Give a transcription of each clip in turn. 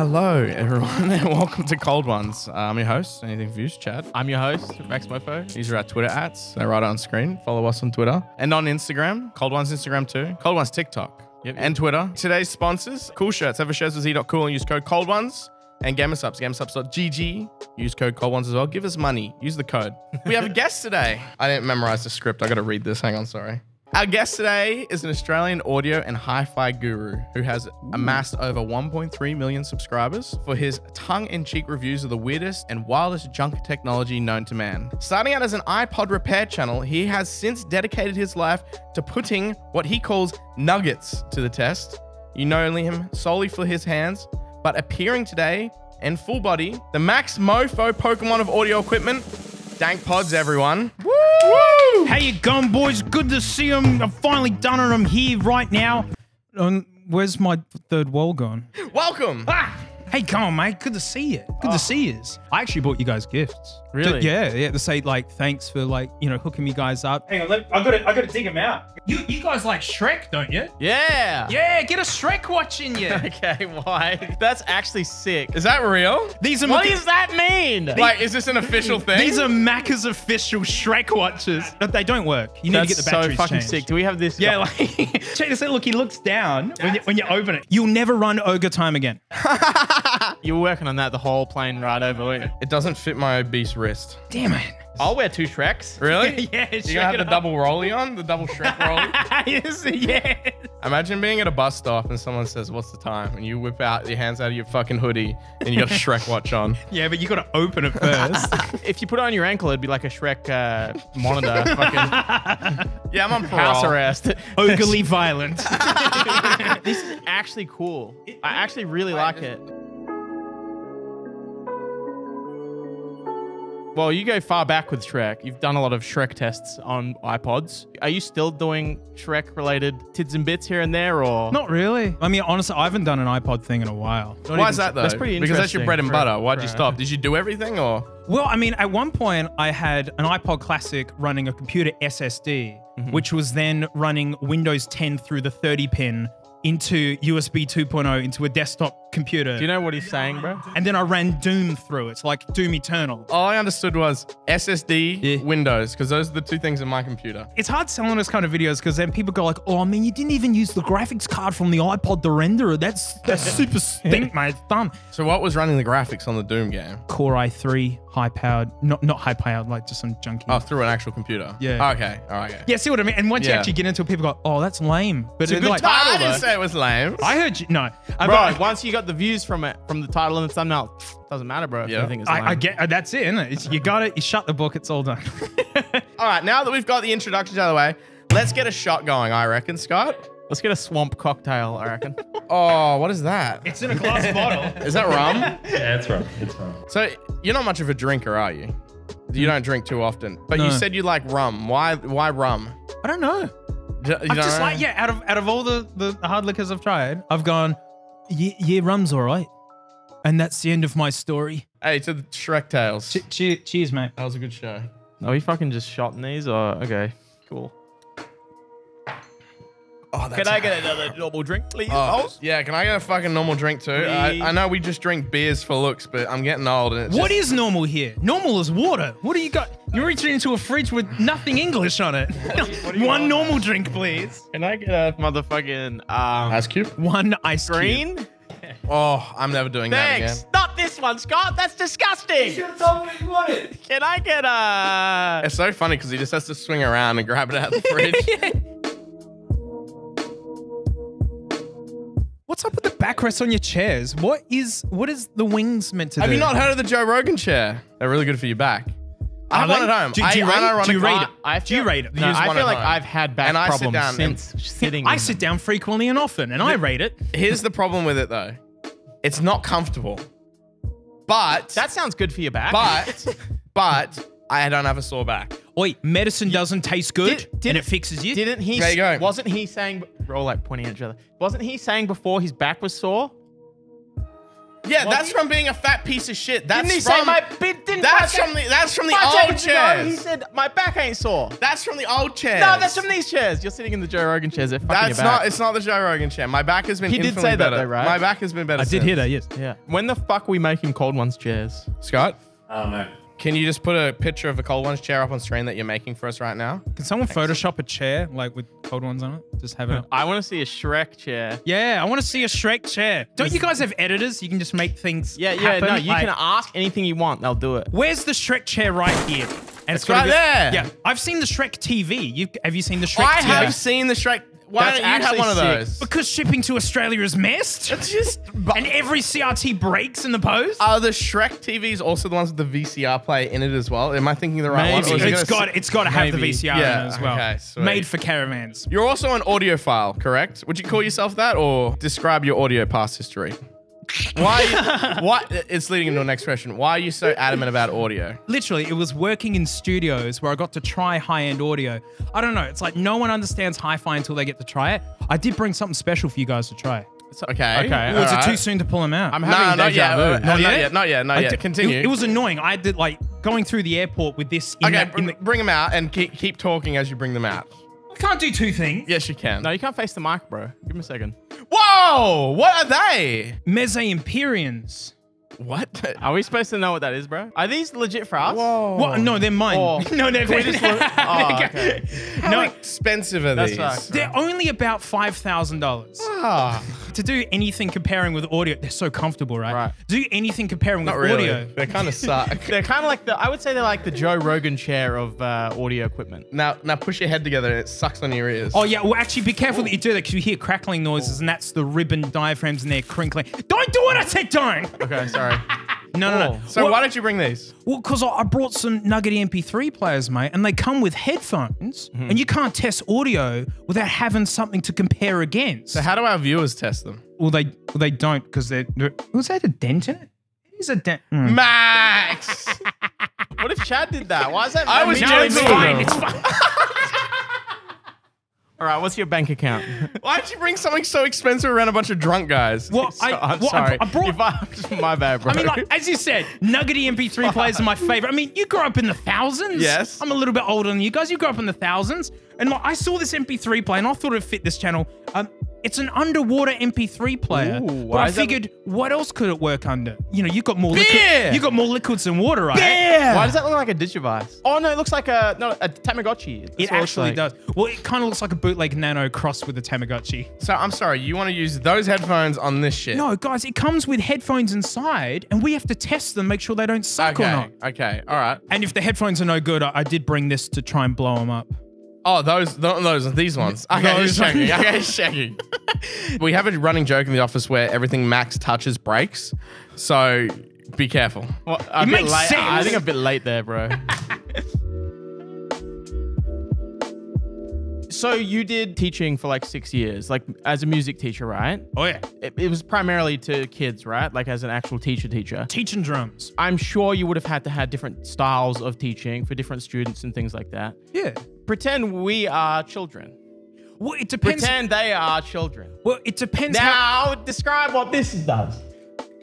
Hello, everyone, and welcome to Cold Ones. Uh, I'm your host, Anything Views, Chad. I'm your host, Maxmoefoe. These are our Twitter ads. They're right on screen. Follow us on Twitter and on Instagram. Cold Ones Instagram too. Cold Ones TikTok Yep. and Twitter. Today's sponsors: Cool Shirts. Have a shirts with Z.cool and use code Cold Ones. And GamerSupps, GamerSupps.gg. Use code Cold Ones as well. Give us money. Use the code. We have a guest today. I didn't memorize the script. I got to read this. Hang on, sorry. Our guest today is an Australian audio and hi-fi guru who has amassed over 1.3 million subscribers for his tongue-in-cheek reviews of the weirdest and wildest junk technology known to man. Starting out as an iPod repair channel, he has since dedicated his life to putting what he calls nuggets to the test. You know only him solely for his hands, but appearing today in full body, the Maxmoefoe Pokemon of audio equipment, Dank Pods, everyone. Woo! How you going, boys? Good to see them. I've finally done it. I'm here right now. Um, where's my third wall gone? Welcome. Ah! Hey, come on, mate. Good to see you. Good to see you. I actually bought you guys gifts. Really? To- yeah, yeah. To say like thanks for like you know hooking me guys up. Hang on, let, I got to I got to dig him out. You you guys like Shrek, don't you? Yeah. Yeah, get a Shrek watch in you. Okay, why? That's actually sick. Is that real? These are What does that mean? Like, is this an official thing? These are Macca's official Shrek watches. But they don't work. You need That's to get the batteries so fucking changed. sick. Do we have this? Yeah, like check this out. Look, he looks down when you, when you open it. You'll never run ogre time again. You were working on that the whole plane ride over. weren't you? It doesn't fit my obese wrist. Damn it. I'll wear two Shreks. Really? Yeah, You shake gonna have the up. double rolly on? The double Shrek rolly? yes, yes. Imagine being at a bus stop and someone says, What's the time? And you whip out your hands out of your fucking hoodie and you got a Shrek watch on. Yeah, but you got to open it first. If you put it on your ankle, it'd be like a Shrek uh, monitor. fucking Yeah, I'm on parole. house arrest. Ogurely violent. this is actually cool. I actually really like it. Well, you go far back with Shrek. You've done a lot of Shrek tests on iPods. Are you still doing Shrek related tids and bits here and there, or Not really. I mean, honestly, I haven't done an iPod thing in a while. Not Why even- is that though? That's pretty interesting. Because that's your bread and for- butter. Why'd you stop? Did you do everything or? Well, I mean, at one point, I had an iPod Classic running a computer SSD, mm-hmm. which was then running Windows 10 through the 30 pin into USB 2.0 into a desktop computer. Do you know what he's saying, bro? and then I ran Doom through it. It's like Doom Eternal. All I understood was SSD, Yeah. Windows, because those are the two things in my computer. It's hard selling this kind of videos because then people go like, "Oh, man, you didn't even use the graphics card from the iPod to render it. That's that's super stink, mate. It's dumb." So what was running the graphics on the Doom game? Core i3, high powered, not not high powered, like just some junky. Oh, through an actual computer. Yeah. Okay. All right. Okay. Yeah, see what I mean? And once you actually get into it, people go, "Oh, that's lame." But It's a good like, title, ah, I didn't though. say it was lame. I heard you. No, I, Bro, I, once you got the views from it, from the title and the thumbnail, doesn't matter, bro. Yeah. think it's I, I get uh, that's it. Isn't it? It's, you got it. You shut the book. It's all done. All right. Now that we've got the introductions out of the way, let's get a shot going. I reckon, Scott. Let's get a swamp cocktail, I reckon. Oh, what is that? it's in a glass bottle. Is that rum? Yeah, it's wrong. It's wrong. So you're not much of a drinker, are you? You don't drink too often, but you said you like rum. Why? Why rum? I don't know. J- You I've just know? like yeah. Out of out of all the the hard liquors I've tried, I've gone. Yeah, yeah rum's all right, and that's the end of my story. Hey, to the Shrek Tales. Che- che- cheers, mate. That was a good show. Are we fucking just shotting these or okay? Cool. Oh, Can I get another normal drink, please? Oh, yeah, can I get a fucking normal drink too? I, I know we just drink beers for looks, but I'm getting old and it's What just, is normal here? Normal is water. What do you got? You're reaching into a fridge with nothing English on it. One normal drink, please. Can I get a motherfucking um Ice Cube? One ice cube. green? Oh, I'm never doing that Thanks. again. Not this one, Scott. That's disgusting. Can I get a? It's so funny because he just has to swing around and grab it out of the fridge. What's up with the backrest on your chairs? What is what is the wings meant to Have do? you not heard of the Joe Rogan chair? They're really good for your back. I Are have one they? at home. Do- do I, you I rate it? ironically- Do you rate it? I Do you feel- rate it? No, Use I one feel at like home. I've had back And I sit problems down and- since sitting. I in sit them. down frequently and often, and I rate it. Here's the problem with it though. It's not comfortable. But That sounds good for your back. but but I don't have a sore back. Wait, medicine doesn't taste good, Did- did and it- it fixes you. Didn't he? There you go. Wasn't he saying? We're all like pointing at each other. Wasn't he saying before his back was sore? Yeah, Was that's he? from being a fat piece of shit. That's Didn't he from say my? Didn't That's from the that's from the Five old seconds ago, he chairs. said my back ain't sore. That's from the old chairs. No, that's from these chairs. You're sitting in the Joe Rogan chairs. They're fucking That's your back. not. It's not the Joe Rogan chair. My back has been. He did infinitely say that better. though, right? My back has been better. I did hear that, yes. Yeah. When the fuck are we making cold ones chairs? Scott, oh, I don't know. Can you just put a picture of a cold ones chair up on screen that you're making for us right now? Can someone Photoshop a chair like with cold ones on it? Just have it up. I want to see a Shrek chair. Yeah, I want to see a Shrek chair. Don't you guys have editors? You can just make things. Yeah, yeah. happen? No, you Like, can ask anything you want. They'll do it. Where's the Shrek chair right here? And It's gotta right there. Yeah, I've seen the Shrek TV. You have you seen the Shrek I TV? have seen the Shrek. Why That's don't you have actually one of sick. those? Because shipping to Australia is messed. It's just. and every CRT breaks in the post. Are the Shrek TVs also the ones with the VCR player in it as well? Am I thinking the right one? Maybe. Or is it it's gonna got s- it's got to have the Maybe. VCR Yeah, in it as well. okay, sweet. Made for caravans. You're also an audiophile, correct? Would you call yourself that, or describe your audio past history? Why? why? It's leading into the next question. Why are you so adamant about audio? Literally, it was working in studios where I got to try high-end audio. I don't know. It's like no one understands hi-fi until they get to try it. I did bring something special for you guys to try. Okay. Okay. Was it alright. too soon to pull them out? I'm No, having not yet. Uh, Not Not yet? yet. Not yet. Not yet. Continue. It, it was annoying. I did like going through the airport with this. In okay. the, in br- the, bring them out and keep keep talking as you bring them out. I can't do two things. Yes, you can. No, you can't face the mic, bro. Give me a second. Whoa! What are they? Meze Empyreans. What? Are we supposed to know what that is, bro? Are these legit for us? Whoa! What? No, they're mine. Oh. no, they're Can we just look- Oh, okay. How No. expensive are That's these? right. They're only about five thousand dollars. Ah, To do anything comparing with audio, they're so comfortable, right? Right. Do anything comparing not with really. audio. They kind of suck. They're kind of like the. I would say they're like the Joe Rogan chair of uh, audio equipment. now, now push your head together and it sucks on your ears. Oh yeah, well actually be careful that you do that because you hear crackling noises and that's the ribbon diaphragms and they're crinkling. Don't do it, I said don't! Okay, I'm sorry. No, no, no. Oh. So well, why don't you bring these? Well, because I brought some Nuggety MP3 players, mate, and they come with headphones, Mm-hmm. and you can't test audio without having something to compare against. So how do our viewers test them? well, they well, they don't because they're, they're- Was that a dent in it? It is a dent. Mm. Max. What if Chad did that? Why is that? I was me No, it's fine. It's fine. All right, what's your bank account? Why'd you bring something so expensive around a bunch of drunk guys? Well, So- I, I'm well, sorry. I, brought. I, my bad, bro. I mean, like as you said, Nuggety MP3 players are my favorite. I mean, you grew up in the thousands. Yes. I'm a little bit older than you guys. You grew up in the thousands, and like, I saw this MP3 player, and I thought it'd fit this channel. Um, it's an underwater MP3 player, Ooh, but I is that- figured, what else could it work under? You know, you got more Beer! liquid. You got more liquids than water, right? Why does that look like a digivice? Oh no, it looks like a no a Tamagotchi. That's It what looks actually like. does. Well, it kind of looks like a bootleg Nano crossed with a Tamagotchi. So I'm sorry, you want to use those headphones on this shit? No, guys, it comes with headphones inside, and we have to test them, make sure they don't suck or Okay. not. Okay. All right. And if the headphones are no good, I, I did bring this to try and blow them up. Oh, those, th- those, these ones. Okay, Those just checking. Okay, just checking. we have a running joke in the office where everything Max touches breaks. So be careful. Well, a It bit makes late. sense. I think I'm a bit late there, bro. so you did teaching for like six years, like as a music teacher, right? Oh yeah, It, it was primarily to kids, right? Like as an actual teacher teacher. teaching drums. I'm sure you would have had to have different styles of teaching for different students and things like that. Yeah. Pretend we are children. Well, it depends. Pretend they are children. Well, it depends how Now describe what this does.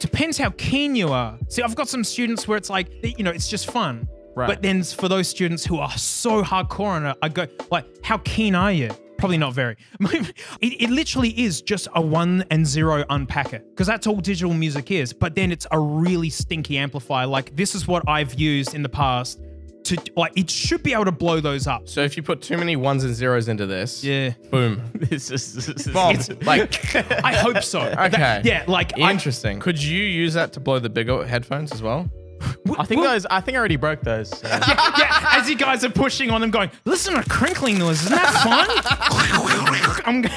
depends how keen you are. See, I've got some students where it's like, you know, it's just fun. Right. But then for those students who are so hardcore on it, I go like, how keen are you? Probably not very. it, it literally is just a one and zero unpacker because that's all digital music is. But then it's a really stinky amplifier. Like this is what I've used in the past to like it should be able to blow those up. So if you put too many ones and zeros into this, Yeah. boom. This is, this is Bob, like, I hope so. okay. That- yeah, like I, Interesting. Could you use that to blow the bigger headphones as well? I think those. I think I already broke those. so. yeah, as you guys are pushing on them, going, listen to crinkling noise. Isn't that fun? I'm, g-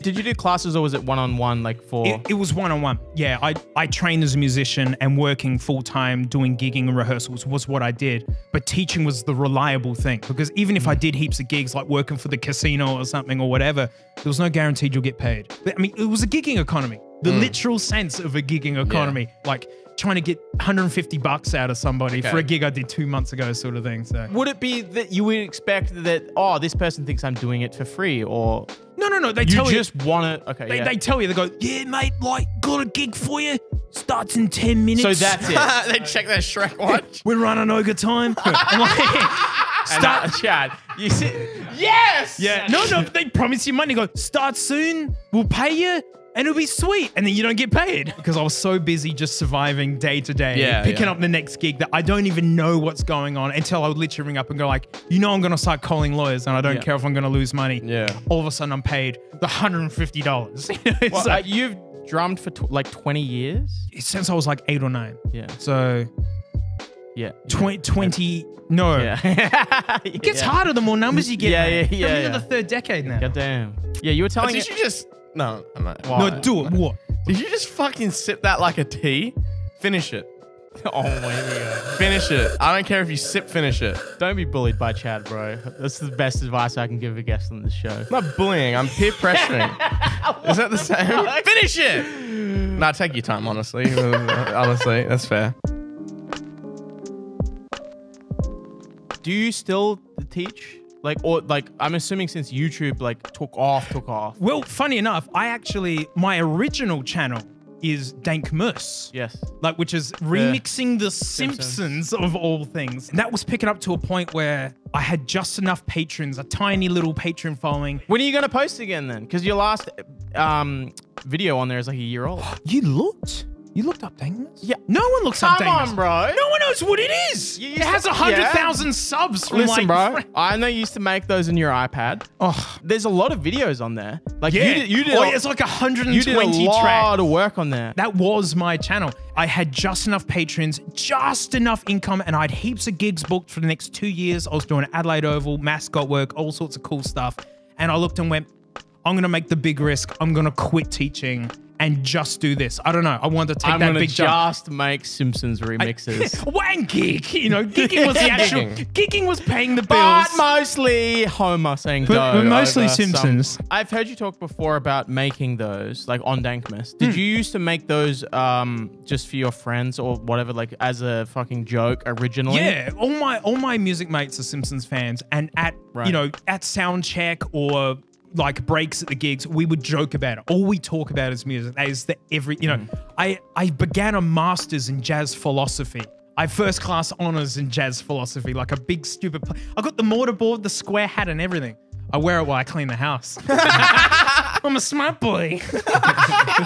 Did you do classes or was it one on one, like for? it, it was one on one. Yeah, I, I trained as a musician and working full time doing gigging and rehearsals was what I did. But teaching was the reliable thing because even if I did heaps of gigs, like working for the casino or something or whatever, there was no guaranteed you'll get paid. But, I mean, it was a gigging economy, the mm. literal sense of a gigging economy. Like, Trying to get 150 bucks out of somebody Okay. for a gig I did two months ago, sort of thing. So would it be that you would expect that? Oh, this person thinks I'm doing it for free, or No, No, no, no. They You tell just want to. Okay. They, yeah. they tell you, they go, yeah, mate, like, got a gig for you. Starts in 10 minutes. so that's it. they check their Shrek watch. We're running overtime. I'm like, And, start. uh, Chad, you see, yes. yeah, no, no, they promise you money. Go, start soon. We'll pay you. And it'll be sweet. And then you don't get paid. Because I was so busy just surviving day to day, Yeah, picking yeah. up the next gig that I don't even know what's going on until I would literally ring up and go like, you know I'm gonna start calling lawyers and I don't Yeah. care if I'm gonna lose money. Yeah. All of a sudden I'm paid the $150. It's well, uh, like- you've drummed for tw- like 20 years. since I was like eight or nine. Yeah. So Yeah. 20, 20 no. Yeah. It gets harder the more numbers you get. Yeah, yeah, yeah, I'm into yeah. the third decade now. God damn. Yeah, you were telling Did it. you just no? no. Why? No, do it. What? Did you just fucking sip that like a tea? Finish it. Oh, my god. Finish it. I don't care if you sip. Finish it. Don't be bullied by Chad, bro. That's the best advice I can give a guest on this show. I'm not bullying. I'm peer pressuring. Is that the same? Finish it. Nah, take your time. Honestly, honestly, that's fair. Do you still teach? Like, or like, I'm assuming since YouTube like took off, took off. Well, funny enough, I actually my original channel is Dankmus. Yes. Like, which is remixing the Simpsons. of all things. And that was picking up to a point where I had just enough patrons, a tiny little patron following. When are you gonna post again then? Because your last um video on there is like a year old. You looked? You looked up Moose? Yeah. No one looks up Come on, bro. No one knows what it is. It has to- a hundred yeah. subs. From Listen, like, bro. I know you used to make those on your iPad. Oh, There's a lot of videos on there. Like yeah. you did, you did, oh, a, it's like 120 you did a lot tracks. of work on there. That was my channel. I had just enough patrons, just enough income, and I had heaps of gigs booked for the next two years. I was doing Adelaide Oval, mascot work, all sorts of cool stuff. And I looked and went, I'm gonna make the big risk. I'm gonna quit teaching and just do this. I don't know. I wanted to take I'm that gonna jump. just make Simpsons remixes. Wang gig, you know, gigging was the actual Gigging. gigging was paying the bills. But bills. mostly Homer saying But- dough but mostly over some- Simpsons. I've heard you talk before about making those, like on Dankmus. Did you used to make those um just for your friends or whatever, like as a fucking joke originally? Yeah, all my all my music mates are Simpsons fans, and at Right. you know at sound check or like breaks at the gigs, we would joke about it. All we talk about is music. That is the every you know. Mm. I I began a master's in jazz philosophy. I first class honors in jazz philosophy, like a big stupid. Pl- I got the mortarboard, the square hat, and everything. I wear it while I clean the house. I'm a smart boy.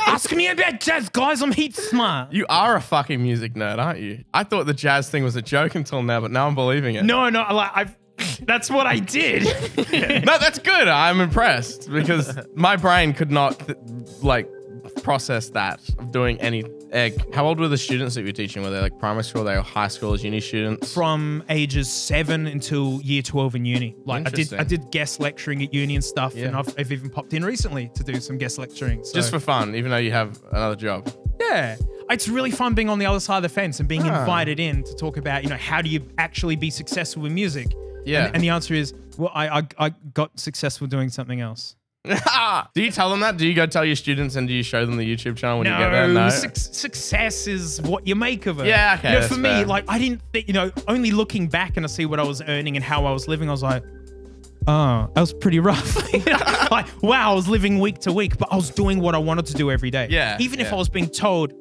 Ask me about jazz, guys. I'm heat smart. You are a fucking music nerd, aren't you? I thought the jazz thing was a joke until now, but now I'm believing it. No, no, like I've. That's what I did. no, that's good. I'm impressed because my brain could not th- like process that of doing any egg. How old were the students that you were teaching? Were they like primary school? They were high schoolers, uni students? from ages seven until year 12 in uni. Like I did, I did guest lecturing at uni and stuff, and I've, I've even popped in recently to do some guest lecturing. So, Just for fun, even though you have another job. yeah, it's really fun being on the other side of the fence and being Ah. invited in to talk about, you know, how do you actually be successful in music? Yeah. and, and the answer is, well, I, I I got successful doing something else. do you tell them that? Do you go tell your students and do you show them the YouTube channel when you get there? No, No. suc- success is what you make of it. Yeah, okay, You know, for me, fair. like I didn't think, you know, only looking back and I see what I was earning and how I was living, I was like, oh, that was pretty rough. like, wow, I was living week to week, but I was doing what I wanted to do every day. Yeah, Even if. I was being told,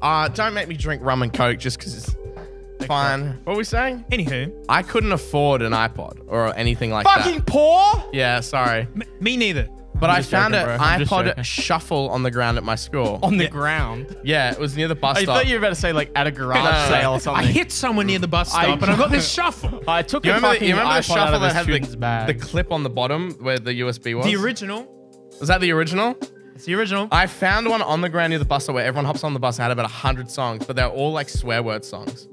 Uh, don't make me drink rum and coke just because it's fine. What were we saying? anywho, I couldn't afford an iPod or anything like Fucking that. Fucking poor. Yeah, sorry. m- me neither. But I just found joking, an. I'm just iPod shuffle on the ground at my school. On the Yeah. ground. Yeah, it was near the bus I stop. thought you were about to say like at a garage No, no, no. sale or something. I hit someone near the bus stop I- and I got this shuffle. I took you a remember, the, fucking you remember the shuffle that had the, bag. the clip on the bottom where the USB was? The original. Was that the original? It's the original. I found one on the ground near the bus stop where everyone hops on the bus and had about 100 songs, but they're all like swear word songs.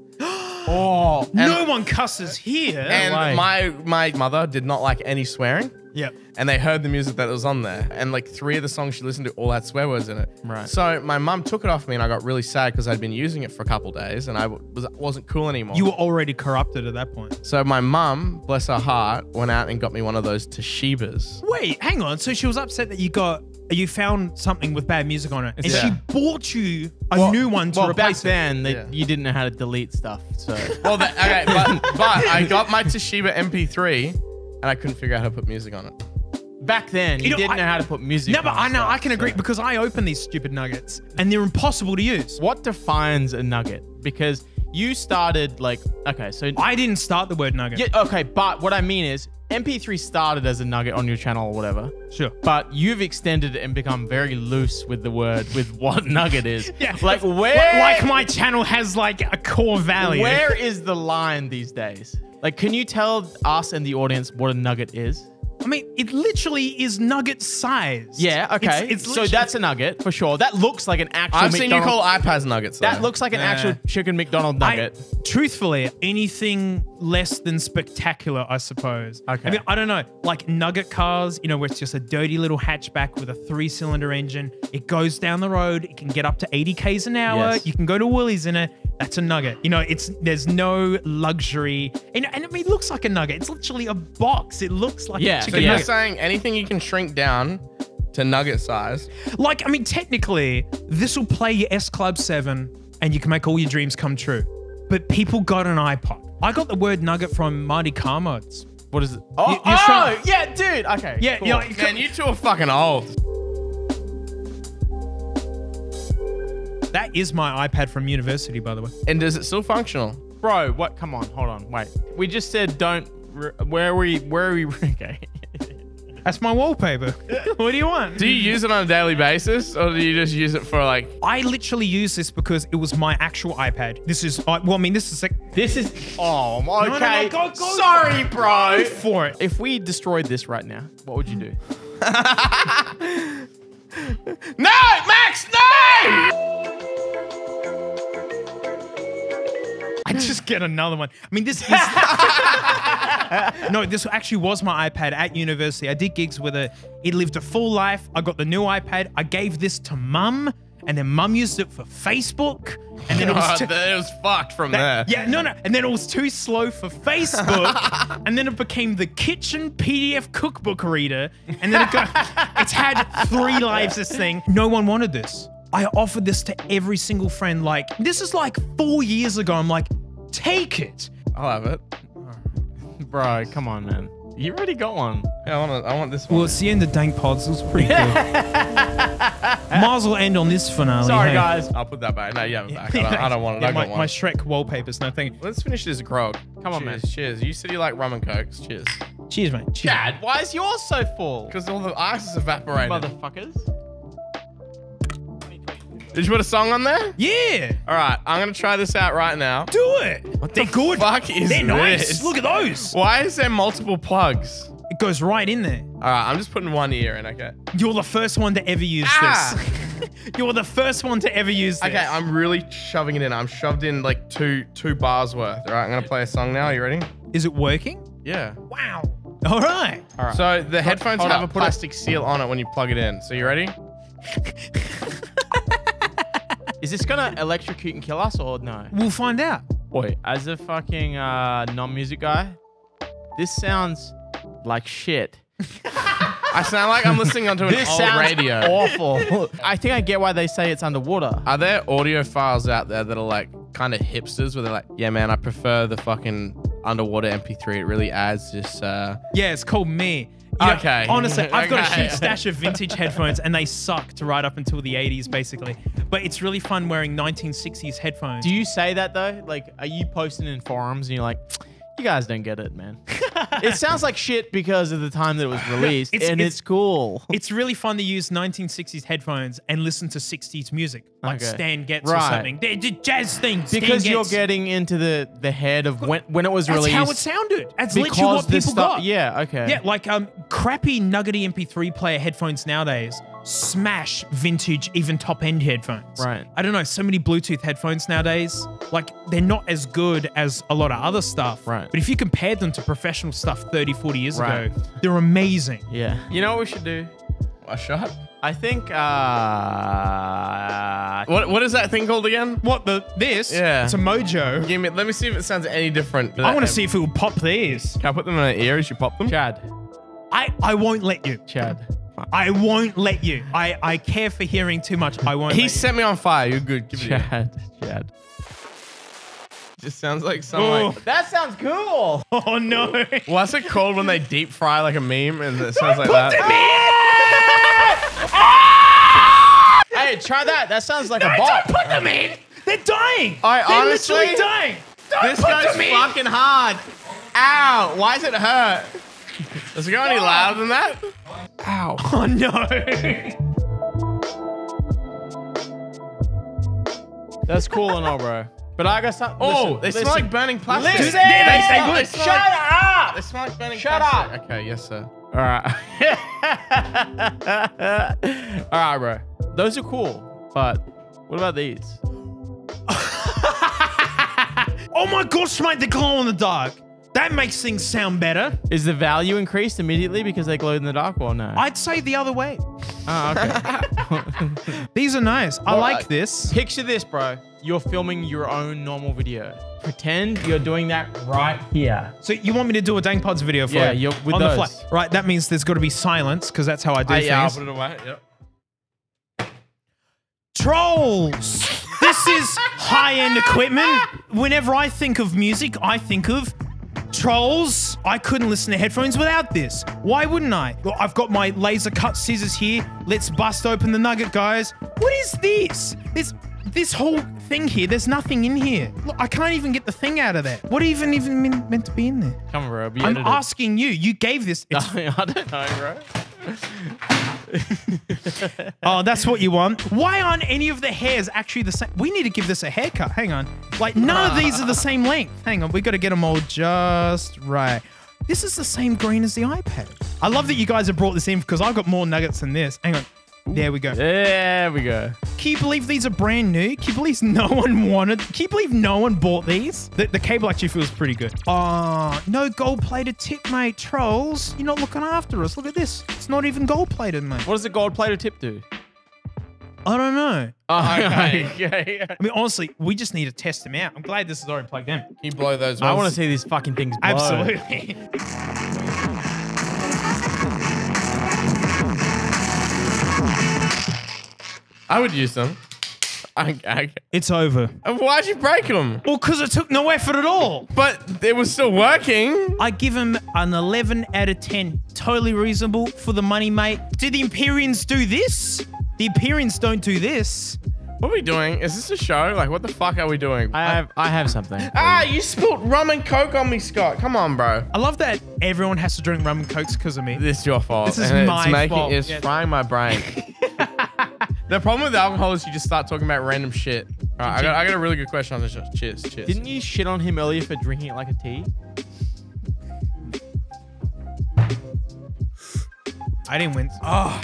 Oh, no one cusses here. And way. my my mother did not like any swearing. yep. and they heard the music that was on there. And like three of the songs she listened to all had swear words in it. Right. So my mum took it off me and I got really sad because I'd been using it for a couple days and I was, wasn't cool anymore. You were already corrupted at that point. so my mum, bless her heart, went out and got me one of those Toshibas. Wait, hang on. So she was upset that you got you found something with bad music on it, and Yeah. she bought you a Well- new one to well, back replace it. then they, Yeah. you didn't know how to delete stuff. So Well, the, okay, but, but I got my Toshiba MP3 and I couldn't figure out how to put music on it. back then you, You know, didn't I- know how to put music. No, but on I know stuff, I can agree so- because I open these stupid nuggets and they're impossible to use. What defines a nugget? Because you started like okay, so I didn't start the word nugget. yeah, okay, but what I mean is MP3 started as a nugget on your channel or whatever. Sure. But you've extended it and become very loose with the word with what nugget is. Yeah. Like where Like my channel has like a core value. where is the line these days? Like can you tell us and the audience what a nugget is? I mean, it literally is nugget size. Yeah, okay. It's, it's so that's a nugget for sure. That looks like an actual I've seen you call iPads nuggets. Though. That looks like an Nah. actual chicken McDonald I, nugget. truthfully, anything less than spectacular, I suppose. Okay. I mean, I don't know. Like nugget cars, you know, where it's just a dirty little hatchback with a three-cylinder engine. It goes down the road. It can get up to 80 k's an hour. Yes. You can go to Woolies in it. That's a nugget. You know, it's there's no luxury, and, and I mean, it looks like a nugget. It's literally a box. It looks like Yeah, a so chicken So you're nugget. saying anything you can shrink down to nugget size. Like, I mean, technically, this will play your S Club 7 and you can make all your dreams come true. But people got an iPod. I got the word nugget from Mighty Car Mods. What is it? Oh, you're oh yeah, dude. Okay. Yeah, cool. yeah. like, Man, you two are fucking old. That is my iPad from university, by the way. And is it still functional? bro. What? Come on, hold on, wait. We just said don't. Where are we? Where are we? Okay. That's my wallpaper. what do you want? Do you use it on a daily basis, or do you just use it for like? I literally use this because it was my actual iPad. This is, I well, I mean, this is like This is. Oh, okay. no, no, go- go- Sorry, bro. for it. If we destroyed this right now, what would you do? No, Max, no! I just get another one. I mean, this is. no, this actually was my iPad at university. I did gigs with it. It lived a full life. I got the new iPad. I gave this to mum, and then mum used it for Facebook. And then it was. Too- it was fucked from that- there. yeah, no, no. And then it was too slow for Facebook. and then it became the kitchen PDF cookbook reader. And then it got. it's had three lives, this thing. No one wanted this. I offered this to every single friend. Like, this is like four years ago. I'm like, take it. I'll have it. Bro, come on, man. You already got one. Yeah, I want. I want this one. Well, it's the end of Dank Pods. It was pretty cool. Might as well end on this finale. Sorry, hey? guys. I'll put that back. No, you have it back. I don't, I don't want it. Yeah, I my, got my. Shrek wallpapers. No, thank you. Let's finish this grog. Come on, cheers, man. Cheers. You said you like rum and cokes. Cheers. Cheers, mate. Cheers. Dad, why is yours so full? Because all the ice is evaporated. Motherfuckers. Did you put a song on there? Yeah. All right, I'm gonna try this out right now. Do it. They're the good. fuck is They're nice. this? Look at those. Why is there multiple plugs? It goes right in there. All right, I'm just putting one ear in. Okay. You're the first one to ever use Ah! this. You're the first one to ever use this. Okay, I'm really shoving it in. I'm shoved in like two two bars worth. All right, I'm gonna play a song now. Are You ready? Is it working? Yeah. Wow. All right. All right. So the headphones hold have up, a plastic seal on it when you plug it in. So you ready? Is this gonna electrocute and kill us or no? We'll find out. Boy, as a fucking uh, non-music guy, this sounds like shit. I sound like I'm listening onto an This old sounds radio. awful. I think I get why they say it's underwater. Are there audiophiles out there that are like kind of hipsters where they're like, yeah, man, I prefer the fucking underwater MP3. It really adds this. Uh... Yeah, it's called me. Know, Okay. honestly, I've got a huge stash of vintage headphones and they sucked right up until the 80s, basically. But it's really fun wearing 1960s headphones. Do you say that though? Like, are you posting in forums and you're like, you guys don't get it, man. it sounds like shit because of the time that it was released, It's- and it's- it's, cool. it's really fun to use 1960s headphones and listen to 60s music, like Okay. Stan Getz or Right. something. The, the jazz thing. Stan because you're getting into the the head of when when it was That's released. how it sounded. That's literally what people stuff- got. Yeah. Okay. Yeah, like um, crappy nuggety MP3 player headphones nowadays smash vintage, even top end headphones. Right. I don't know, so many Bluetooth headphones nowadays, like they're not as good as a lot of other stuff. Right. But if you compare them to professional stuff 30, 40 years Right. ago, they're amazing. Yeah. You know what we should do? A shot? I think. uh What What is that thing called again? What the this? Yeah. It's a mojo. Give me. Let me see if it sounds any different. I want to see if it will pop these. Can I put them in an ear as you pop them? Chad. I, I won't let you. Chad. I won't let you. I, I care for hearing too much. I won't. He let you. set me on fire. You're good. Give it a Chad. Chad. Just sounds like something. Like, oh. That sounds cool. Oh no. what's it called when they deep fry like a meme and it sounds like that? Ah! hey, try that. That sounds like a bop. Put them in. They're dying. I They're honestly- literally dying. Don't This put goes them in. fucking hard. Ow! Why does it hurt? Does it go any louder than that? Ow! Oh no. That's cool and all, bro. But I got something. Oh, listen, they listen. smell like burning plastic. Listen. They- they- they smell- would. Shut like- up. They smell like burning Shut plastic. Shut up! Okay, yes, sir. All right. all right, bro. Those are cool, but what about these? oh my gosh, mate, they glow in the dark. That makes things sound better. Is the value increased immediately because they glowed in the dark or no? I'd say the other way. oh, okay. These are nice. I All like right. this. Picture this, bro. You're filming your own normal video. Pretend you're doing that right here. So you want me to do a Dank Pods video for Yeah, you? you're- with on the fly. Right, that means there's got to be silence because that's how I do Uh, yeah, I'll put it away. Yep. Trolls. this is high-end equipment. Whenever I think of music, I think of trolls. I couldn't listen to headphones without this. Why wouldn't I? Well, I've got my laser cut scissors here. Let's bust open the nugget, guys. What is this? This this whole thing here. There's nothing in here. Look, I can't even get the thing out of there. What even even mean, meant to be in there? Come on, bro. I'm asking you. You gave this. I don't know, bro. Oh, that's what you want. Why aren't any of the hairs actually the same? We need to give this a haircut. Hang on. Like, none of these are the same length. Hang on. We got to get them all just right. This is the same green as the iPad. I love that you guys have brought this in because I've got more nuggets than this. Hang on. There we go. There we go. Can you believe these are brand new? Can you believe no one wanted? Can you believe no one bought these? The, the cable actually feels pretty good. Oh, no gold-plated tip, mate. Trolls, you're not looking after us. Look at this. It's not even gold-plated, mate. What does the gold plated tip do? I don't know. Oh, Okay. okay. I mean, honestly, we just need to test them out. I'm glad this is already plugged in. Can you blow those I want to see these fucking things blow. Absolutely. I would use them. I, I, it's over. why'd you break them? Well, because it took no effort at all. But it was still working. I give him an 11 out of 10. Totally reasonable for the money, mate. Did the Empyreans do this? The Empyreans don't do this. What are we doing? Is this a show? Like, what the fuck are we doing? I have I have something. ah, you spilt rum and coke on me, Scott. Come on, bro. I love that everyone has to drink rum and cokes because of me. This is your fault. This is and my it's making, fault. It's Yes. frying my brain. the problem with alcohol is you just start talking about random shit. All right, I got, I got a really good question on this. show. Cheers, cheers. Didn't you shit on him earlier for drinking it like a tea? I didn't win. Oh. Ah.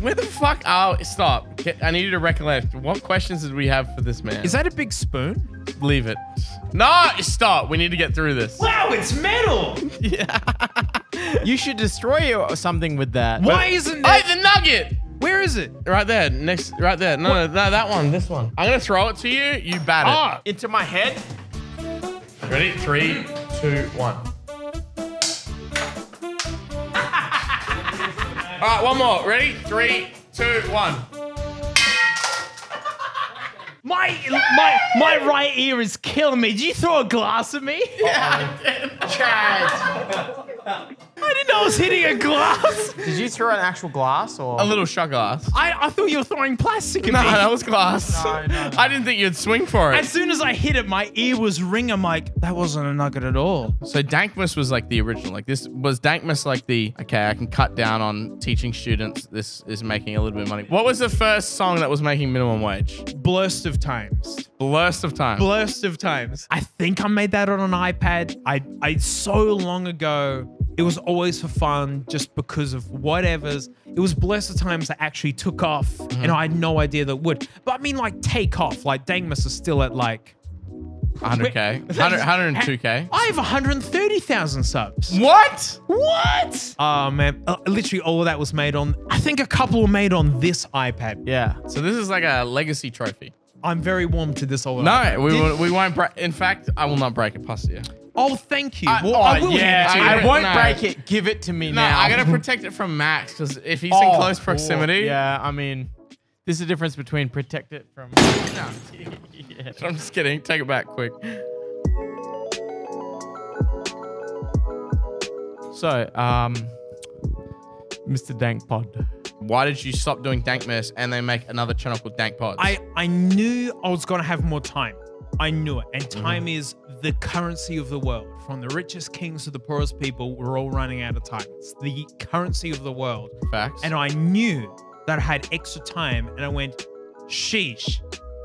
Where the fuck? Oh, stop. I need you to recollect. What questions did we have for this man? Is that a big spoon? Leave it. No, stop. We need to get through this. Wow, it's metal. You should destroy or something with that. Why isn't Hey, it? the nugget! Where is it? Right there. Next. Right there. No, no, no, that one. This one. I'm going to throw it to you. You bat it. Ah, Into my head? Ready? Three, two, one. All right, one more. Ready? Three, two, one. my my my right ear is killing me. Did you throw a glass at me? Yeah, I didn't know I was hitting a glass. Did you throw an actual glass or A little shot glass. I, I thought you were throwing plastic at No, me. that was glass. No, no, no. I didn't think you'd swing for it. As soon as I hit it, my ear was ringing. I'm like, that wasn't a nugget at all. So Dankmus was like the original. Like this was Dankmus like the okay, I can cut down on teaching students. This is making a little bit of money. What was the first song that was making minimum wage? Blurst of times. Blurst of time. Blurst of times. I think I made that on an iPad. I I so long ago. It was always for fun, just because of whatever's. It was Blurst of times that actually took off, and I had no idea that would. But I mean, like take off. Like Dankmus is still at like 100k. 100, 102k. I have 130,000 subs. What? What? Oh man, uh, literally all of that was made on. I think a couple were made on this iPad. Yeah. So this is like a legacy trophy. I'm very warm to this all. No, we will, we won't break. In fact, I will not break it past you. Oh, thank you. I- well, oh, I will yeah, hand it to I you. won't No. break it. Give it to me No, now. I gotta protect it from Max because if he's in Oh, close cool. proximity, Yeah, I mean, There's a difference between protect it from. Yeah. I'm just kidding. Take it back quick. So, um, Mr. Dank Pod. Why did you stop doing Dankmus and then make another channel called Dank Pods? I, I knew I was going to have more time. I knew it. And Mm-hmm. time is the currency of the world. From the richest kings to the poorest people, we're all running out of time. It's the currency of the world. Facts. And I knew that I had extra time. And I went, sheesh.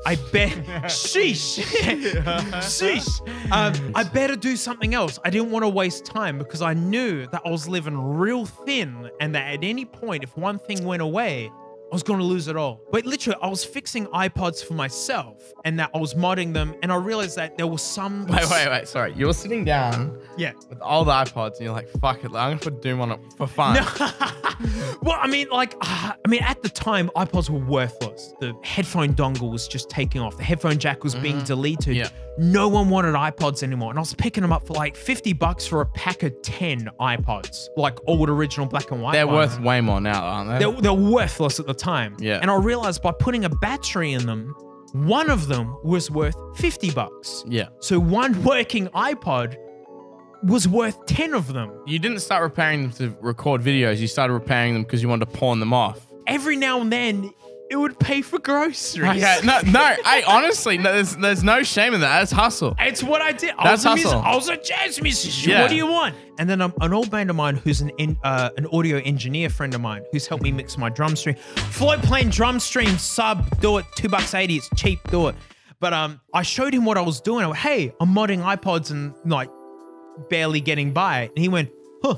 I bet, sheesh, sheesh. Um, I better do something else. I didn't want to waste time because I knew that I was living real thin and that at any point, if one thing went away, I was going to lose it all. But literally, I was fixing iPods for myself and that I was modding them. And I realized that there was some. wait, wait, wait. Sorry. You were sitting down Yeah. with all the iPods and you're like, fuck it. I'm going to put Doom on it for fun. well, I mean, like, uh, I mean, at the time, iPods were worthless. The headphone dongle was just taking off. The headphone jack was being deleted. Yeah. No one wanted iPods anymore. And I was picking them up for like 50 bucks for a pack of 10 iPods, like old original black and white. They're ones. worth way more now, aren't they? They're, they're worthless at the time. Yeah. And I realized by putting a battery in them, one of them was worth 50 bucks. yeah. So one working iPod was worth 10 of them. You didn't start repairing them to record videos. You started repairing them because you wanted to pawn them off. Every now and then, it would pay for groceries. Okay. No, no. Hey, honestly, no, there's, there's no shame in that. That's hustle. It's what I did. I That's was a music- hustle. I was a jazz musician. Yeah. What do you want? And then um, an old band of mine who's an en- uh, an audio engineer friend of mine who's helped me mix my drum stream. Floyd playing drum stream sub, do it two bucks eighty. It's cheap, do it. But um, I showed him what I was doing. I went, hey, I'm modding iPods and like barely getting by. And he went, huh,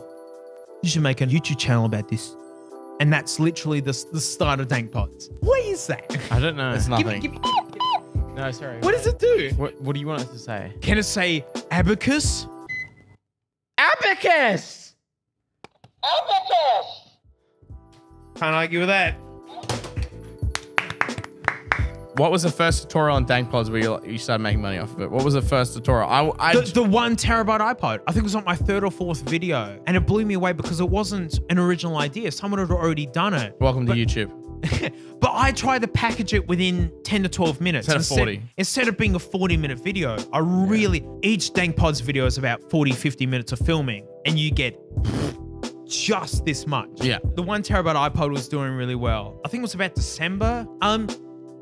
you should make a YouTube channel about this. And that's literally the, the start of Dank Pods. What is that? I don't know. It's Give nothing. me- give me- No, sorry. what does it do? What, what do you want us to say? Can it say abacus? abacus? Abacus! Can't argue with that. What was the first tutorial on Dank Pods where you, you started making money off of it? What was the first tutorial? I, I The, the one terabyte iPod. I think it was on my third or fourth video. And it blew me away because it wasn't an original idea. Someone had already done it. welcome to YouTube. But I tried to package it within 10 to 12 minutes. Instead of 40. Instead of being a 40 minute video, I really, each Dank Pods video is about 40, 50 minutes of filming. And you get just this much. Yeah. The one terabyte iPod was doing really well. I think it was about December. Um,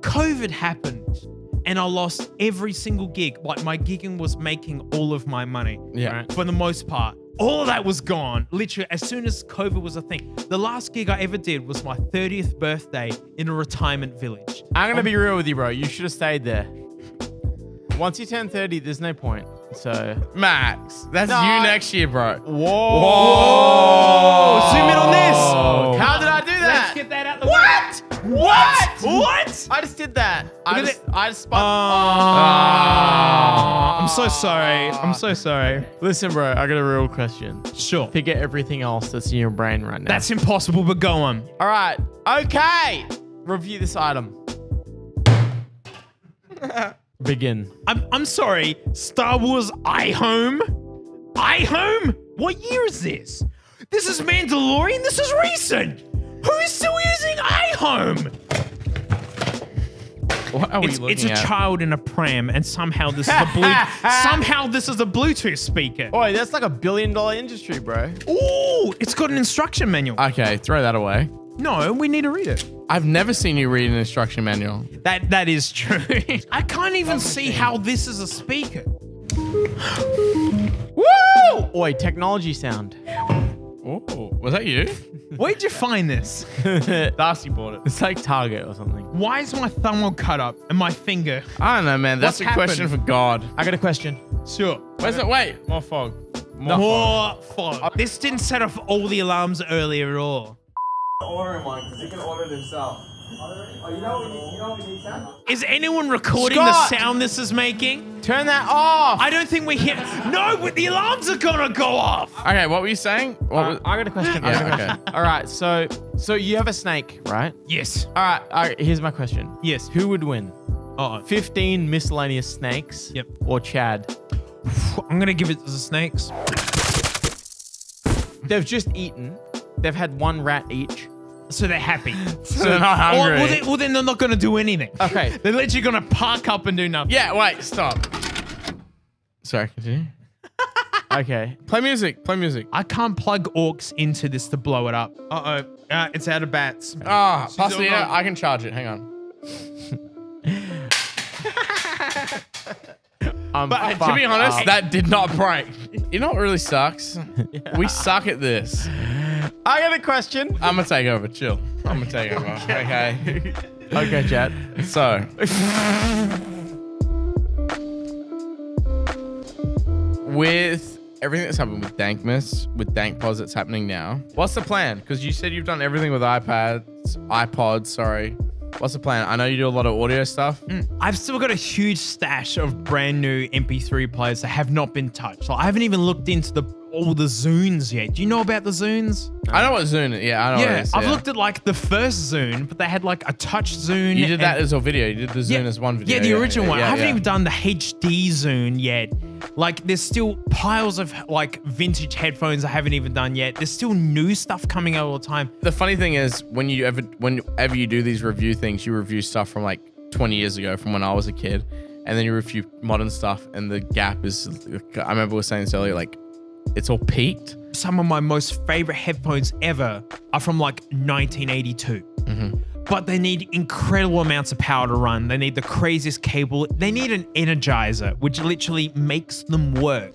COVID happened and I lost every single gig. Like my gigging was making all of my money Yeah. Right. for the most part. All of that was gone. Literally, as soon as COVID was a thing. The last gig I ever did was my 30th birthday in a retirement village. I'm gonna be real with you, bro. You should have stayed there. Once you turn 30, there's no point. So. Max, that's No, you next year, bro. Whoa! Oh, zoom in on this. How did I do that? Let's get that out the What? What? What? I just did that. I just. I just spun. Ah. I'm so sorry. I'm so sorry. Listen, bro. I got a real question. Sure. Forget everything else that's in your brain right now. That's impossible, but go on. all right. Okay. Review this item. Begin. I'm, I'm sorry. Star Wars iHome? iHome? What year is this? This is Mandalorian? This is recent. Who's still iHome? What are we It's, looking it's a at? child in a pram, and somehow this is a blue, somehow this is a Bluetooth speaker. Boy, that's like a billion dollar industry, bro. Ooh, it's got an instruction manual. Okay, throw that away. no, we need to read it. I've never seen you read an instruction manual. That that is true. I can't even see how this is a speaker. Woo! Oi, technology sound. Oh, was that you? Where'd you find this? Darcy bought it. It's like Target or something. Why is my thumb all cut up and my finger? I don't know, man. That's What's a question for God. I got a question. Sure. Where's it? Wait, more fog. More More fog. Uh, this didn't set off all the alarms earlier at all. ordering one because he can order it himself. You know what we need, you know what we need, Sam? Is anyone recording Scott! the sound this is making? Turn that off. I don't think we hear. No, but the alarms are gonna go off. Okay, what were you saying? What Uh, was- I got a question. I got a Yeah, question. All right, so so you have a snake, right? Yes. All right, all right. Here's my question. Yes. Who would win? Oh, 15 miscellaneous snakes. Yep. Or Chad. I'm gonna give it to the snakes. They've just eaten. They've had one rat each. So they're happy. so they're not hungry. well, then, well, then they're not going to do anything. Okay. They're literally going to park up and do nothing. Yeah, wait, stop. Sorry, continue. Okay. Play music. Play music. I can't plug orcs into this to blow it up. Uh oh. Uh, it's out of bats. Ah, She's pass doing it out. I can charge it. Hang on. Um, But to be honest, up. that did not break. You know what really sucks? We suck at this. I got a question. I'm gonna take over. Chill. I'm gonna take over. Okay. Okay, chat. So. with everything that's happened with Dankmus, with Dank Pods that's happening now, what's the plan? Because you said you've done everything with iPads, iPods, sorry. What's the plan? I know you do a lot of audio stuff. Hmm. I've still got a huge stash of brand new MP3 players that have not been touched. Like, I haven't even looked into the all the Zunes yet. Do you know about the Zunes? I know what Zune. Yeah, I know what it yeah. I've yeah. looked at like the first Zune, but they had like a touch Zune. You did that as a video. You did the Zune as one video. Yeah, the original one. yeah, I haven't yeah. even done the HD Zune yet. Like, there's still piles of like vintage headphones I haven't even done yet. There's still new stuff coming out all the time. The funny thing is, when you ever, whenever you do these review things, you review stuff from like 20 years ago, from when I was a kid, and then you review modern stuff, and the gap is. I remember we were saying this earlier, like it's all peaked. Some of my most favorite headphones ever are from like 1982. Mm-hmm. But they need incredible amounts of power to run. They need the craziest cable. They need an energizer, which literally makes them work.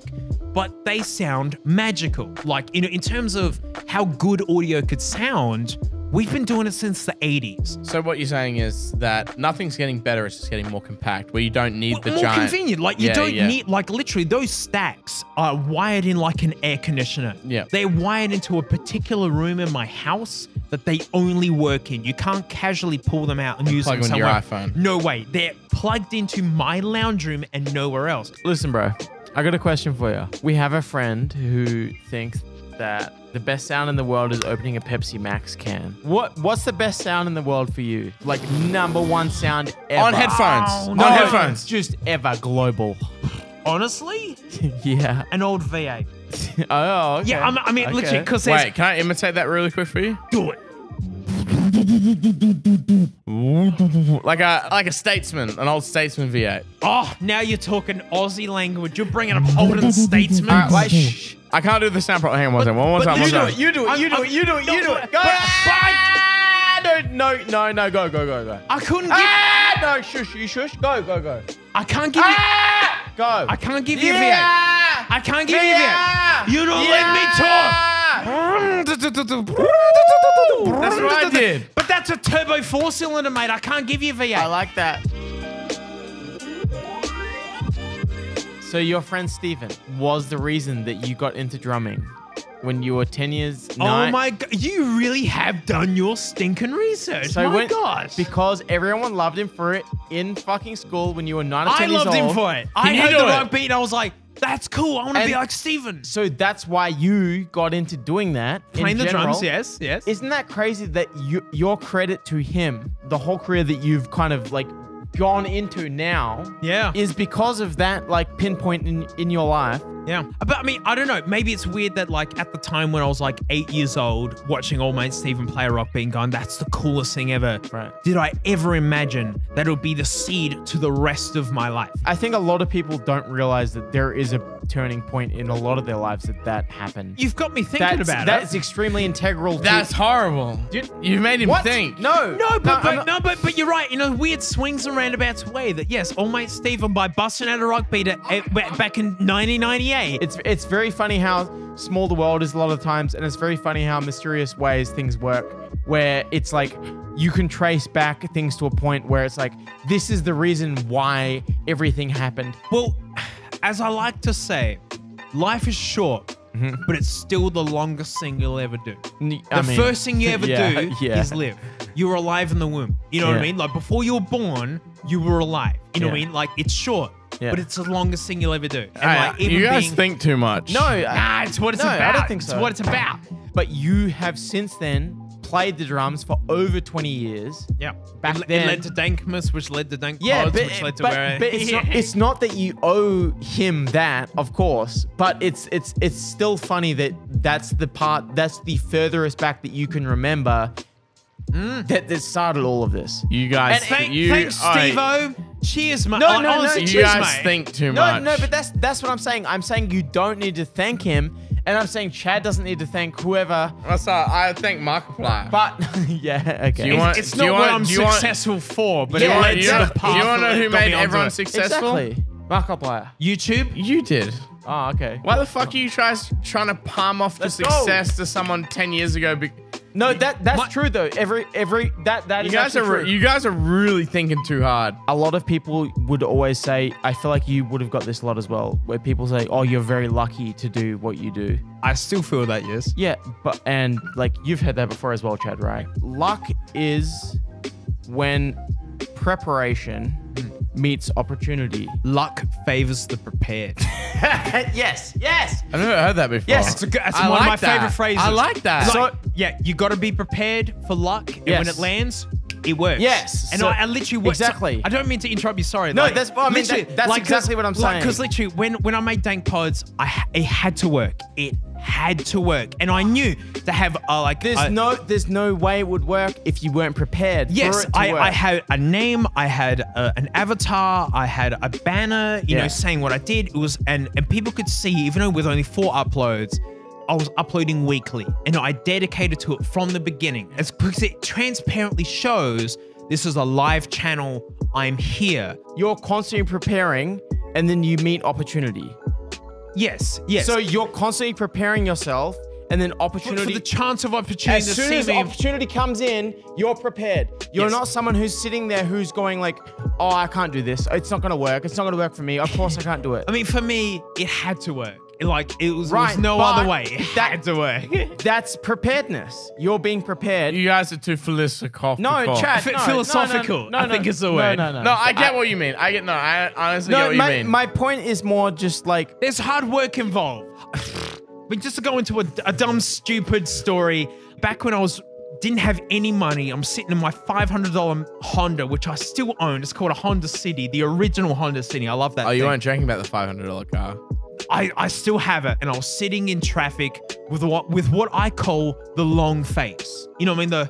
But they sound magical. Like, you know, in terms of how good audio could sound, we've been doing it since the 80s. So what you're saying is that nothing's getting better; it's just getting more compact, where you don't need the more giant. convenient. Like you Yeah, don't yeah. need like literally those stacks are wired in like an air conditioner. Yeah. They're wired into a particular room in my house that they only work in. You can't casually pull them out and use plug them them into your somewhere. iPhone. No way. They're plugged into my lounge room and nowhere else. Listen, bro. I got a question for you. We have a friend who thinks that the best sound in the world is opening a Pepsi Max can. What What's the best sound in the world for you? Like number one sound ever. on headphones. Oh, on no. headphones. Just ever global. Honestly, yeah. an old V8. Oh, okay. Yeah, I'm, I mean, Okay. literally, because there's Wait, can I imitate that really quick for you? do it. Like a like a statesman, an old statesman V8. Oh, now you're talking Aussie language. You're bringing up Holden Statesmen. All right, wait, shh. I can't do the sound properly. Hang on one second. One more but time. you One do time. it, You do it. You do it. You do it. You do it. but- Go. but- Ah, no, no, no, no. Go, go, go, go. I couldn't give. Ah, no, shush, you shush. Go, go, go. I can't give you. Ah, go. I can't give you a Yeah. V8. I can't give you a Yeah. V8. You don't let me talk. That's what I did. But that's a turbo four cylinder, mate. I can't give you a V8. I like that. So your friend Stephen was the reason that you got into drumming when you were 10 years oh nine- my god, you really have done your stinking research. So my when, gosh. Because everyone loved him for it in fucking school when you were 9 or 10 I years loved him for it. I heard the it? rock beat and I was like, that's cool. I want to be like Steven. So that's why you got into doing that. in Playing the general. drums, yes, yes. Isn't that crazy that you, your credit to him, the whole career that you've kind of like gone into now, Yeah. is because of that like pinpoint in, in your life. Yeah. Uh, but I mean, I don't know. Maybe it's weird that, like, at the time when I was like eight years old, watching old mate Stephen play rock beat and going, that's the coolest thing ever. Right. Did I ever imagine that it would be the seed to the rest of my life? I think a lot of people don't realize that there is a turning point in a lot of their lives that that happened. You've got me thinking That's, about that's it. extremely integral. to- That's horrible. You made him what? think. No, No, but, I'm but not- no, but but you're right. In a weird swings and roundabouts way, that yes, All mate Stephen by busting out a rock beat at, at- eh, back in 1998. It's it's very funny how small the world is a lot of times, and it's very funny how mysterious ways things work. Where it's like you can trace back things to a point where it's like this is the reason why everything happened. Well, as I like to say, life is short, mm-hmm. but it's still the longest thing you'll ever do. The I mean, first thing you ever yeah, do yeah. is live. You were alive in the womb. You know what I mean? Like before you were born, you were alive. You know what I mean? Like it's short, Yeah. but it's the longest thing you'll ever do. And Hey, like even you guys being, think too much. No, I- Nah, it's what it's No, about. I don't think so. It's what it's about. but you have since then played the drums for over 20 years. Yeah. Back it, then- it led to Dankmus, which led to Dank Yeah, Pods, but, which led to but, where but it's, not, it's not that you owe him that, of course. But it's it's it's still funny that that's the part that's the furthest back that you can remember mm. that, that started all of this. You guys, And Thank, you, thanks, alright, Steve-O. Cheers, mate. No, no, no, honestly, You cheers, guys mate. think too No, much. no, no, but that's that's what I'm saying. I'm saying you don't need to thank him, and I'm saying Chad doesn't need to thank whoever. What's up? I think Markiplier. But yeah, okay. Do you want- It's do you not what want- I'm do you want- successful for, but you Yeah, it led you to know, the do path you want to know who made everyone successful? exactly. Markiplier. YouTube. You did. Oh, okay. Why the fuck are you trying trying to palm off the Let's go. success to someone ten years ago? Be- No, that that's My- true though. Every every that that you is guys are true. you guys are really thinking too hard. a lot of people would always say, I feel like you would have got this a lot as well, where people say, "Oh, you're very lucky to do what you do." I still feel that, yes. Yeah, but and like you've heard that before as well, Chad, right? Luck is when preparation meets opportunity. Luck favors the prepared. yes, yes. I've never heard that before. Yes, It's a good, that's I one of my that. favorite phrases. I like that. Like, So- yeah, you got to be prepared for luck, and when it lands, it works. Yes, and so- I, I literally worked- exactly. I don't mean to interrupt you. Sorry. No, like, that's- I mean, literally, that's 'cause- exactly what I'm saying. Because literally, when when I made Dank Pods, I it had to work. It had to work, and I knew to have uh, like There's a- no there's no way it would work if you weren't prepared. for Yes, I, work. I had a name, I had uh an avatar, I had a banner, you Yeah. know, saying what I did. It was and and people could see, even though with only four uploads, I was uploading weekly, and I dedicated to it from the beginning. It's because it transparently shows this is a live channel. I'm here. You're constantly preparing, and then you meet opportunity. Yes, yes. So you're constantly preparing yourself, and then for, for the chance of opportunity as soon as opportunity comes in, you're prepared. You're Yes. not someone who's sitting there who's going like, "Oh, I can't do this. It's not gonna work. It's not gonna work for me. Of course, I can't do it." I mean, for me, it had to work. It, like it was, Right, was no other way. It that- had to work. That's preparedness. You're being prepared. you guys are too philosophical. no, Chad. Ph- no, no, philosophical. No, no, I think it's the way. no. No, no, No, I get what you mean. I get no. I honestly get No, what you my, mean. my point is more just like There's hard work involved. but just to go into a, a dumb, stupid story, back when I was didn't have any money, I'm sitting in my $500 Honda, which I still own. It's called a Honda City, the original Honda City. I love that. oh, you thing. weren't joking about the five hundred dollar car. I, I still have it, and I was sitting in traffic with what with what I call the long face. You know what I mean? The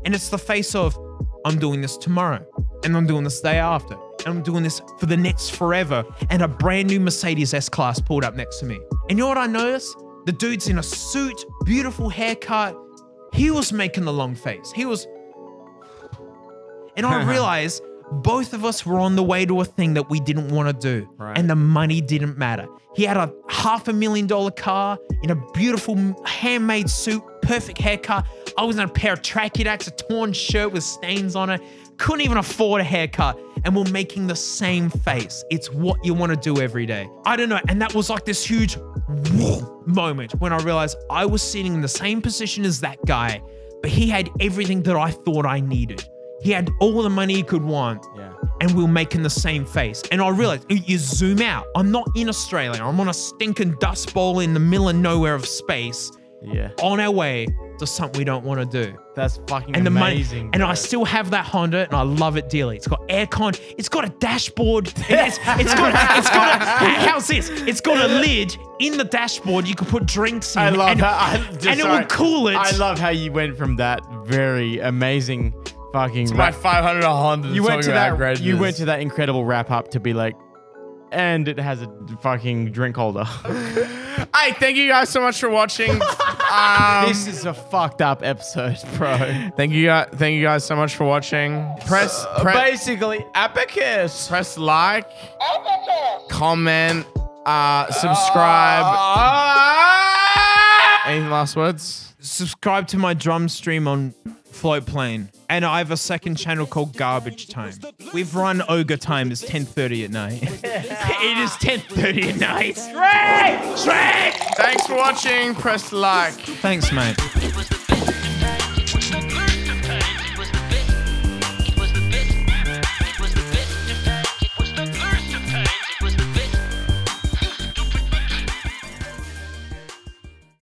and it's the face of I'm doing this tomorrow, and I'm doing this day after, and I'm doing this for the next forever. And a brand new Mercedes S Class pulled up next to me, and you know what I noticed? The dude's in a suit, beautiful haircut. He was making the long face. He was and I realized both of us were on the way to a thing that we didn't want to do. Right. And the money didn't matter. He had a half a million dollar car in a beautiful handmade suit, perfect haircut. I was in a pair of tracky dacks, a torn shirt with stains on it. Couldn't even afford a haircut. And we're making the same face. It's what you want to do every day. I don't know. And that was like this huge moment when I realized I was sitting in the same position as that guy, but he had everything that I thought I needed. He had all the money he could want. Yeah. And we are making the same face. And I realized you zoom out. I'm not in Australia. I'm on a stinking dust bowl in the middle of nowhere of space yeah, on our way to something we don't want to do. that's fucking And the money, amazing. and I still have that Honda, and I love it dearly. It's got aircon. It's got a dashboard. It is, it's got. It's got. A, how's this? It's got a lid in the dashboard. You can put drinks in. I love and, how I, just, and it sorry. will cool it. I love how you went from that very amazing fucking. My five hundred Honda. you went to talking about how that. You went to that incredible wrap up to be like, and it has a fucking drink holder. Hey, thank you guys so much for watching. um, this is a fucked up episode, bro. thank you guys. Thank you guys so much for watching. Press, press, Basically, abacus. press like, comment, uh, subscribe. Uh, Any last words? subscribe to my drum stream on Floatplane. And I have a second channel called Garbage Time. We've run Ogre Time is 10.30 at night. it is 10.30 at night. Shrek! Shrek! Thanks for watching. Press like. Thanks, mate.